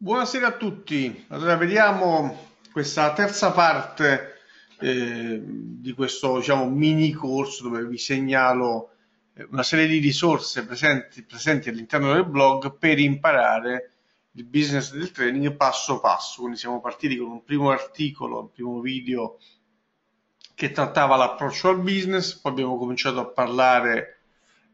Buonasera a tutti, allora vediamo questa terza parte eh, di questo diciamo, mini corso dove vi segnalo eh, una serie di risorse presenti, presenti all'interno del blog per imparare il business del training passo passo. Quindi siamo partiti con un primo articolo, un primo video che trattava l'approccio al business, poi abbiamo cominciato a parlare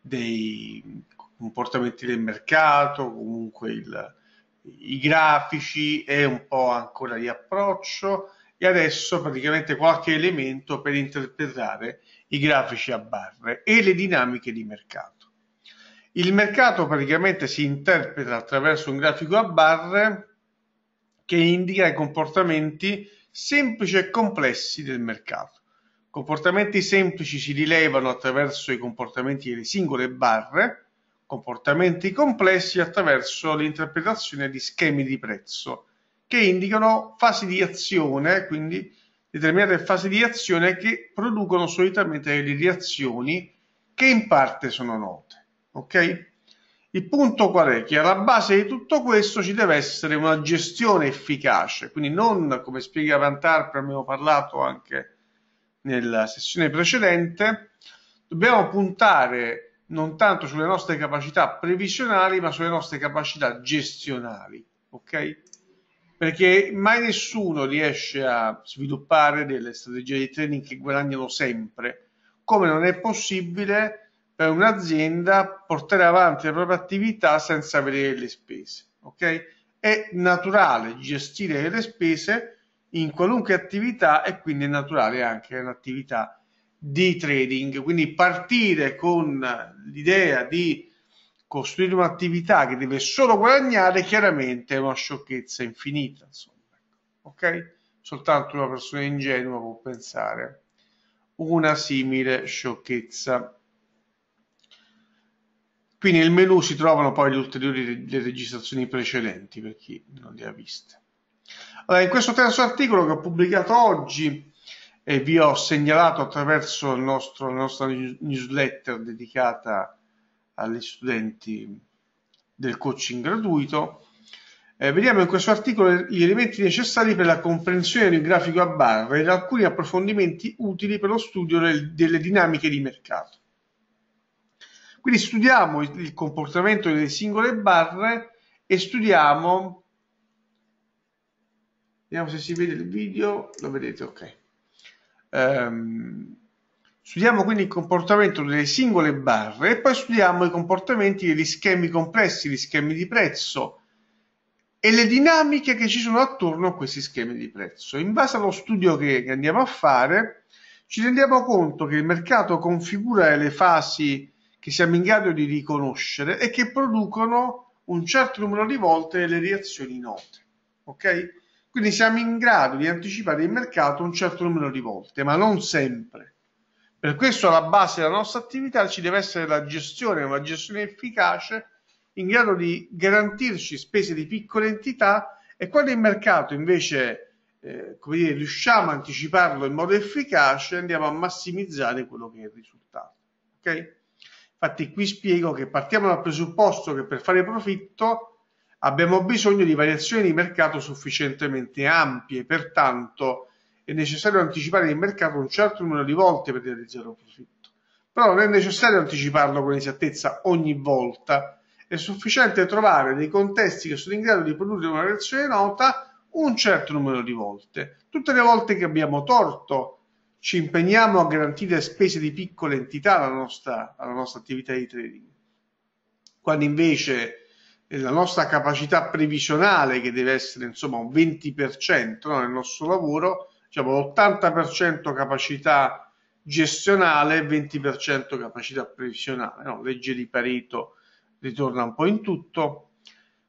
dei comportamenti del mercato, comunque il, i grafici e un po' ancora di approccio e adesso praticamente qualche elemento per interpretare i grafici a barre e le dinamiche di mercato. Il mercato praticamente si interpreta attraverso un grafico a barre che indica i comportamenti semplici e complessi del mercato. Comportamenti semplici si rilevano attraverso i comportamenti delle singole barre, comportamenti complessi attraverso l'interpretazione di schemi di prezzo che indicano fasi di azione, quindi determinate fasi di azione che producono solitamente delle reazioni che in parte sono note. Ok? Il punto qual è? Che alla base di tutto questo ci deve essere una gestione efficace, quindi non come spiega Van Tarp, abbiamo parlato anche nella sessione precedente, dobbiamo puntare non tanto sulle nostre capacità previsionali, ma sulle nostre capacità gestionali, ok? Perché mai nessuno riesce a sviluppare delle strategie di trading che guadagnano sempre, come non è possibile per un'azienda portare avanti la propria attività senza avere le spese, ok? È naturale gestire le spese in qualunque attività e quindi è naturale anche un'attività di trading, quindi partire con l'idea di costruire un'attività che deve solo guadagnare chiaramente è una sciocchezza infinita, insomma. ok? Soltanto una persona ingenua può pensare una simile sciocchezza. Qui nel menu si trovano poi le ulteriori le registrazioni precedenti per chi non le ha viste. Allora, in questo terzo articolo che ho pubblicato oggi e vi ho segnalato attraverso nostro, la nostra newsletter dedicata agli studenti del coaching gratuito. Eh, vediamo in questo articolo gli elementi necessari per la comprensione di un grafico a barre ed alcuni approfondimenti utili per lo studio del, delle dinamiche di mercato. Quindi studiamo il, il comportamento delle singole barre e studiamo, vediamo se si vede il video, lo vedete, ok. Um, studiamo quindi il comportamento delle singole barre e poi studiamo i comportamenti degli schemi complessi, gli schemi di prezzo e le dinamiche che ci sono attorno a questi schemi di prezzo. In base allo studio che, che andiamo a fare, ci rendiamo conto che il mercato configura le fasi che siamo in grado di riconoscere e che producono un certo numero di volte le reazioni note. Ok? Quindi siamo in grado di anticipare il mercato un certo numero di volte, ma non sempre. Per questo alla base della nostra attività ci deve essere la gestione, una gestione efficace in grado di garantirci spese di piccole entità e quando il mercato invece eh, come dire, riusciamo a anticiparlo in modo efficace andiamo a massimizzare quello che è il risultato. Okay? Infatti qui spiego che partiamo dal presupposto che per fare profitto Abbiamo bisogno di variazioni di mercato sufficientemente ampie, pertanto è necessario anticipare il mercato un certo numero di volte per realizzare un profitto. Però non è necessario anticiparlo con esattezza ogni volta, è sufficiente trovare dei contesti che sono in grado di produrre una reazione nota un certo numero di volte. Tutte le volte che abbiamo torto ci impegniamo a garantire spese di piccole entità alla nostra, alla nostra attività di trading. Quando invece la nostra capacità previsionale che deve essere insomma un 20% no, nel nostro lavoro, diciamo l'80% capacità gestionale e 20% capacità previsionale, no? legge di Pareto ritorna un po' in tutto.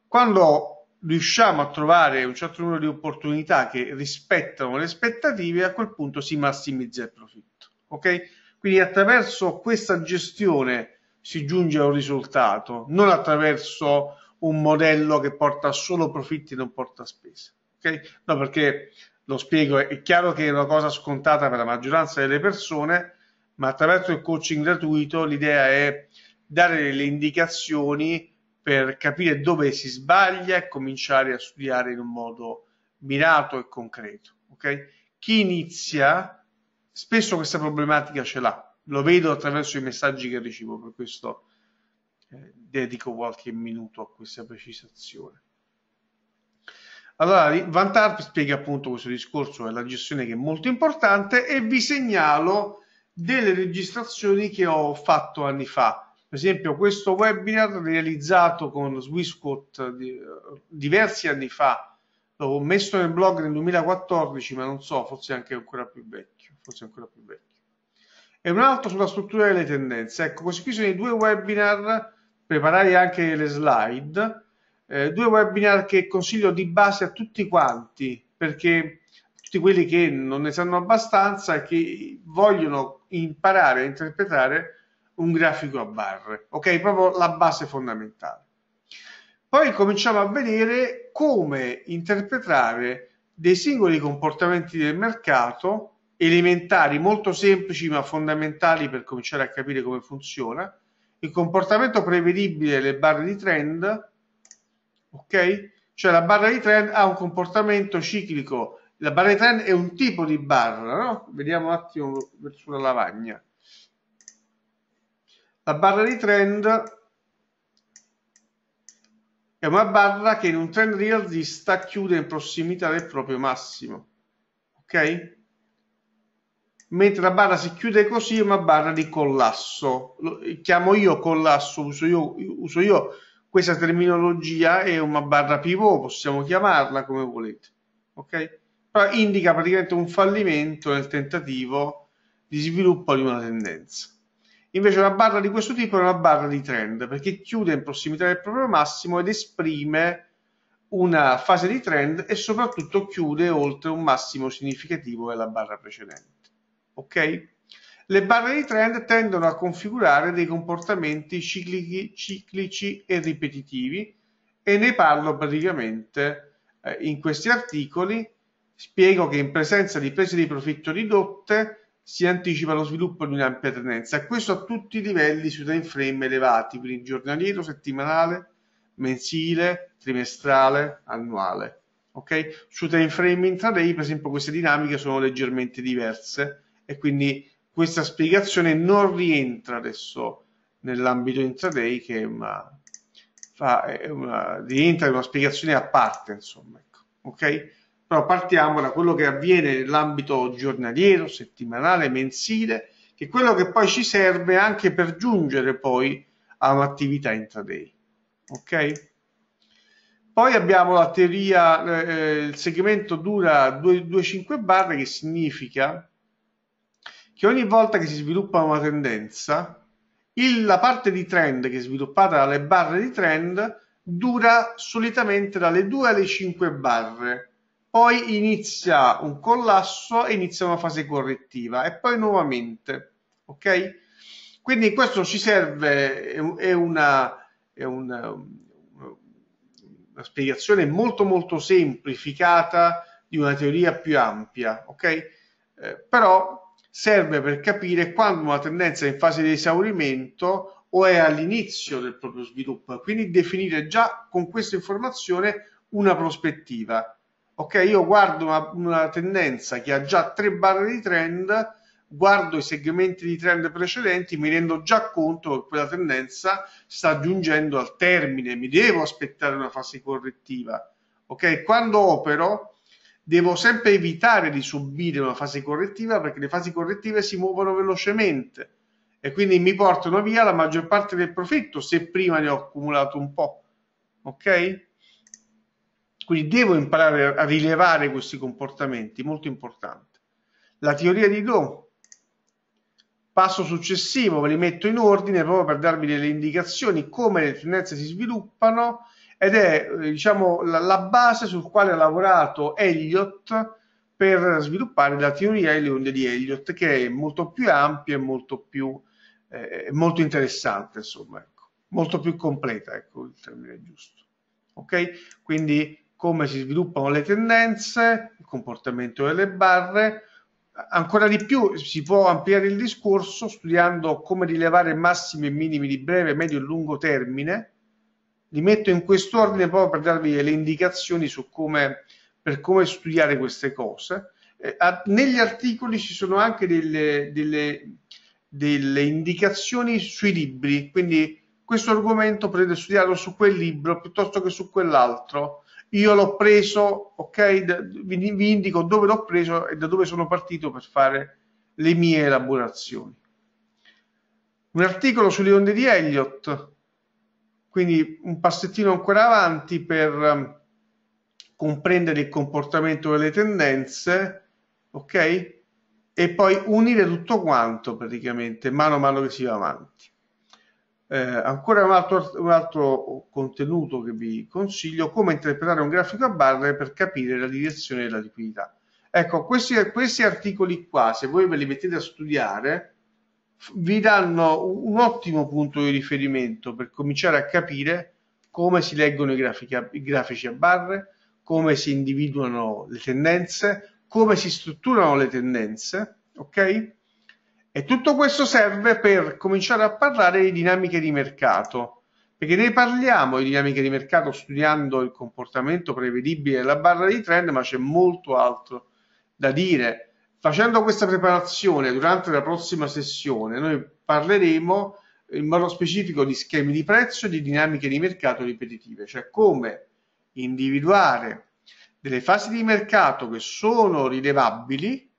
Quando riusciamo a trovare un certo numero di opportunità che rispettano le aspettative, a quel punto si massimizza il profitto. Ok? Quindi attraverso questa gestione si giunge a un risultato, non attraverso un modello che porta solo profitti e non porta spese. Okay? No, perché lo spiego, è chiaro che è una cosa scontata per la maggioranza delle persone, ma attraverso il coaching gratuito l'idea è dare delle indicazioni per capire dove si sbaglia e cominciare a studiare in un modo mirato e concreto. Okay? Chi inizia spesso questa problematica ce l'ha, lo vedo attraverso i messaggi che ricevo, per questo eh, dedico qualche minuto a questa precisazione. Allora, Van Tarp spiega appunto questo discorso della gestione che è molto importante e vi segnalo delle registrazioni che ho fatto anni fa. Per esempio, questo webinar realizzato con Swissquote di, diversi anni fa, l'ho messo nel blog nel 2014, ma non so, forse anche ancora più vecchio, forse ancora più vecchio. E un altro sulla struttura delle tendenze. Ecco, questi qui sono i due webinar, preparare anche le slide, eh, due webinar che consiglio di base a tutti quanti, perché tutti quelli che non ne sanno abbastanza e che vogliono imparare a interpretare un grafico a barre, ok? Proprio la base fondamentale. Poi cominciamo a vedere come interpretare dei singoli comportamenti del mercato, elementari, molto semplici ma fondamentali per cominciare a capire come funziona, il comportamento prevedibile delle barre di trend, ok? Cioè la barra di trend ha un comportamento ciclico, la barra di trend è un tipo di barra, no? Vediamo un attimo sulla lavagna. La barra di trend è una barra che in un trend rialzista chiude in prossimità del proprio massimo, ok? Mentre la barra si chiude così è una barra di collasso, Lo chiamo io collasso, uso io, uso io questa terminologia è una barra pivot, possiamo chiamarla come volete, ok? Però indica praticamente un fallimento nel tentativo di sviluppo di una tendenza. Invece una barra di questo tipo è una barra di trend perché chiude in prossimità del proprio massimo ed esprime una fase di trend e soprattutto chiude oltre un massimo significativo della barra precedente. Ok? Le barre di trend tendono a configurare dei comportamenti ciclici, ciclici e ripetitivi e ne parlo praticamente eh, in questi articoli. Spiego che in presenza di prese di profitto ridotte si anticipa lo sviluppo di un'ampia tendenza questo a tutti i livelli su time frame elevati, quindi giornaliero, settimanale, mensile, trimestrale, annuale. Ok? Su time frame intraday, per esempio, queste dinamiche sono leggermente diverse e quindi questa spiegazione non rientra adesso nell'ambito intraday che è una, fa, è una, rientra in una spiegazione a parte insomma ecco. ok però partiamo da quello che avviene nell'ambito giornaliero settimanale mensile che è quello che poi ci serve anche per giungere poi a un'attività intraday ok poi abbiamo la teoria eh, il segmento dura 2,5 barre che significa che ogni volta che si sviluppa una tendenza, il, la parte di trend che è sviluppata dalle barre di trend dura solitamente dalle 2 alle 5 barre, poi inizia un collasso e inizia una fase correttiva e poi nuovamente, ok? Quindi questo ci serve, è una, è una, una spiegazione molto molto semplificata di una teoria più ampia, ok? Eh, però serve per capire quando una tendenza è in fase di esaurimento o è all'inizio del proprio sviluppo, quindi definire già con questa informazione una prospettiva. Ok, io guardo una, una tendenza che ha già tre barre di trend, guardo i segmenti di trend precedenti, mi rendo già conto che quella tendenza sta giungendo al termine, mi devo aspettare una fase correttiva. Ok, quando opero devo sempre evitare di subire una fase correttiva perché le fasi correttive si muovono velocemente e quindi mi portano via la maggior parte del profitto se prima ne ho accumulato un po'. Ok? Quindi devo imparare a rilevare questi comportamenti, molto importante. La teoria di Do. Passo successivo, ve li metto in ordine proprio per darvi delle indicazioni come le tendenze si sviluppano ed è diciamo, la, la base sul quale ha lavorato Elliott per sviluppare la teoria delle onde di Elliott, che è molto più ampia e molto più eh, molto interessante, insomma, ecco. molto più completa, ecco il termine giusto. Ok? Quindi come si sviluppano le tendenze, il comportamento delle barre, ancora di più si può ampliare il discorso studiando come rilevare massimi e minimi di breve, medio e lungo termine li metto in quest'ordine proprio per darvi le indicazioni su come, per come studiare queste cose. Eh, a, negli articoli ci sono anche delle, delle, delle indicazioni sui libri, quindi questo argomento potete studiarlo su quel libro piuttosto che su quell'altro. Io l'ho preso, ok, vi, vi indico dove l'ho preso e da dove sono partito per fare le mie elaborazioni. Un articolo sulle onde di Elliott, quindi un passettino ancora avanti per um, comprendere il comportamento delle tendenze, ok? E poi unire tutto quanto praticamente mano a mano che si va avanti. Eh, ancora un altro, un altro, contenuto che vi consiglio, come interpretare un grafico a barre per capire la direzione della liquidità. Ecco, questi, questi articoli qua, se voi ve li mettete a studiare, vi danno un ottimo punto di riferimento per cominciare a capire come si leggono i, grafici a, i grafici a barre, come si individuano le tendenze, come si strutturano le tendenze, ok? E tutto questo serve per cominciare a parlare di dinamiche di mercato, perché ne parliamo di dinamiche di mercato studiando il comportamento prevedibile della barra di trend, ma c'è molto altro da dire. Facendo questa preparazione durante la prossima sessione, noi parleremo in modo specifico di schemi di prezzo e di dinamiche di mercato ripetitive, cioè come individuare delle fasi di mercato che sono rilevabili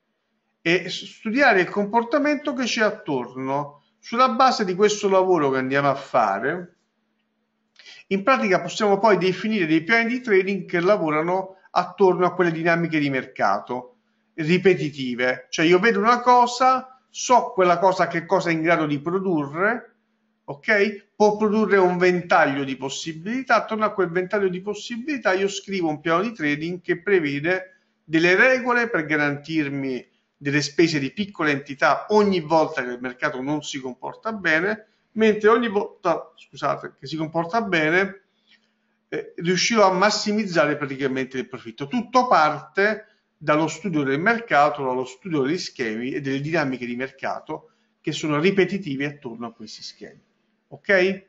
e studiare il comportamento che c'è attorno. Sulla base di questo lavoro che andiamo a fare, in pratica possiamo poi definire dei piani di trading che lavorano attorno a quelle dinamiche di mercato ripetitive, cioè io vedo una cosa, so quella cosa che cosa è in grado di produrre, ok? Può produrre un ventaglio di possibilità, attorno a quel ventaglio di possibilità io scrivo un piano di trading che prevede delle regole per garantirmi delle spese di piccola entità ogni volta che il mercato non si comporta bene, mentre ogni volta, scusate, che si comporta bene, eh, riuscirò a massimizzare praticamente il profitto. Tutto parte dallo studio del mercato, dallo studio degli schemi e delle dinamiche di mercato che sono ripetitive attorno a questi schemi. Ok?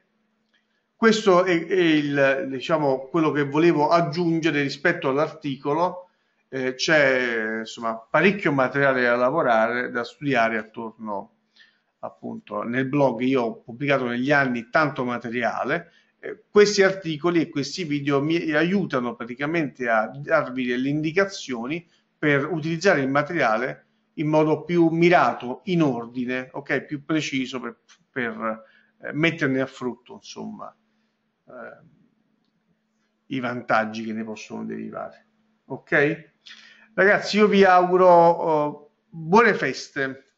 Questo è, è il, diciamo, quello che volevo aggiungere rispetto all'articolo. Eh, c'è insomma parecchio materiale da lavorare, da studiare attorno appunto nel blog. Io ho pubblicato negli anni tanto materiale. Eh, questi articoli e questi video mi aiutano praticamente a darvi delle indicazioni per utilizzare il materiale in modo più mirato, in ordine, ok, più preciso per, per eh, metterne a frutto, insomma, eh, i vantaggi che ne possono derivare. Ok? Ragazzi, io vi auguro oh, buone feste.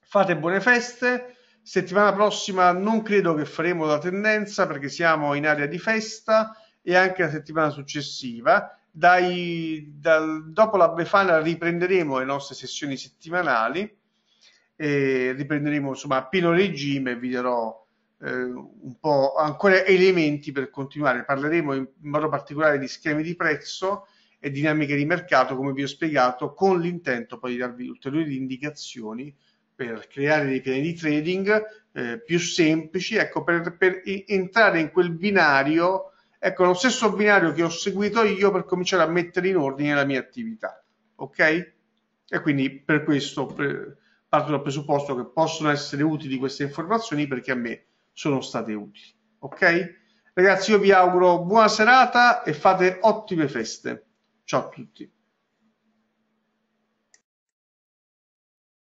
Fate buone feste. Settimana prossima non credo che faremo la tendenza perché siamo in area di festa e anche la settimana successiva dai, dal, dopo la Befana riprenderemo le nostre sessioni settimanali e riprenderemo insomma a pieno regime vi darò eh, un po' ancora elementi per continuare. Parleremo in, modo particolare di schemi di prezzo e dinamiche di mercato come vi ho spiegato con l'intento poi di darvi ulteriori indicazioni per creare dei piani di trading eh, più semplici. Ecco per, per entrare in quel binario Ecco, lo stesso binario che ho seguito io per cominciare a mettere in ordine la mia attività. Ok? E quindi per questo parto dal presupposto che possono essere utili queste informazioni perché a me sono state utili. Ok? Ragazzi, io vi auguro buona serata e fate ottime feste. Ciao a tutti.